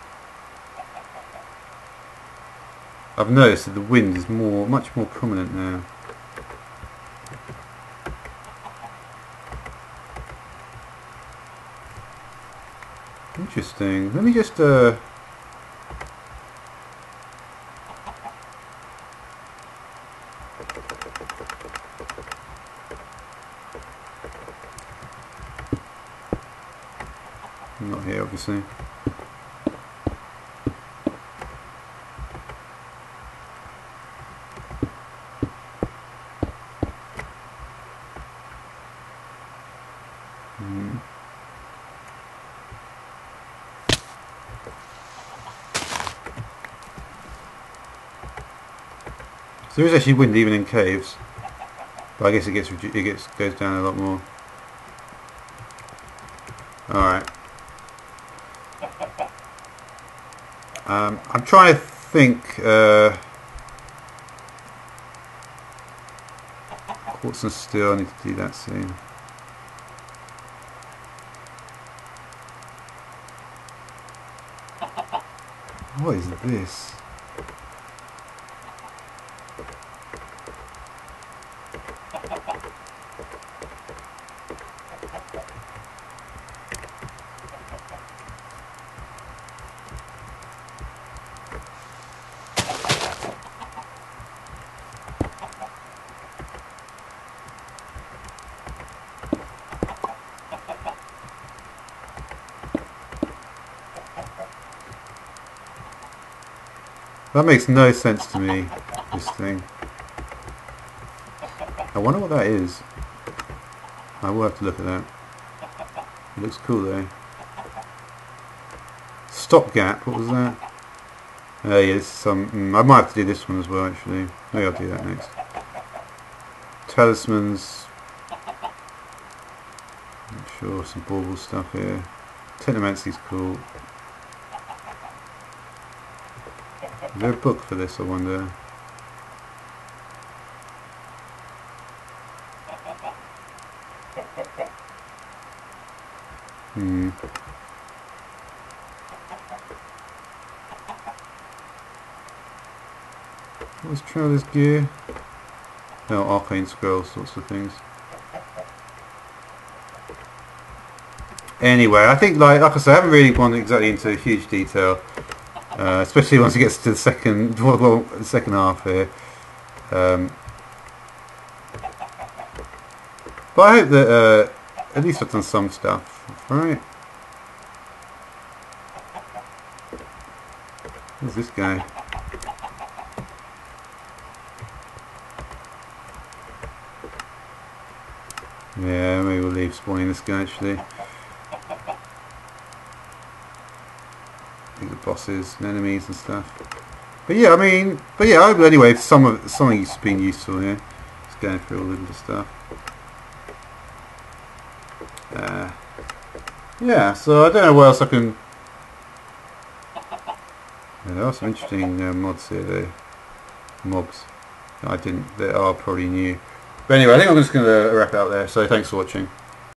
I've noticed that the wind is more much more prominent now. Interesting. Let me just uh Not here, obviously. Hmm. So there is actually wind even in caves, but I guess it gets it gets goes down a lot more. All right. Um, I'm trying to think. Uh, quartz and steel. I need to do that soon. What is this? That makes no sense to me, this thing. I wonder what that is. I will have to look at that. It looks cool though. Stopgap, what was that? Oh some... Mm, I might have to do this one as well actually. Maybe I'll do that next. Talismans. Not sure, some bauble stuff here. Technomancy's cool. Is there a book for this, I wonder? Hmm. What's Traveler's Gear? No, Arcane Scrolls, sorts of things. Anyway, I think, like, like I said, I haven't really gone exactly into huge detail, uh, especially once it gets to the second, well, the second half here. Um, but I hope that uh, at least I've done some stuff. Alright. Who's this guy? Yeah, maybe we'll leave spawning this guy actually. These are bosses and enemies and stuff. But yeah, I mean, but yeah, anyway, some of something's been useful here. Just going through all the stuff. Uh, yeah, so I don't know what else I can... Yeah, there are some interesting uh, mods here though. Mobs. I didn't, that are probably new. But anyway, I think I'm just going to wrap it up there, so thanks for watching.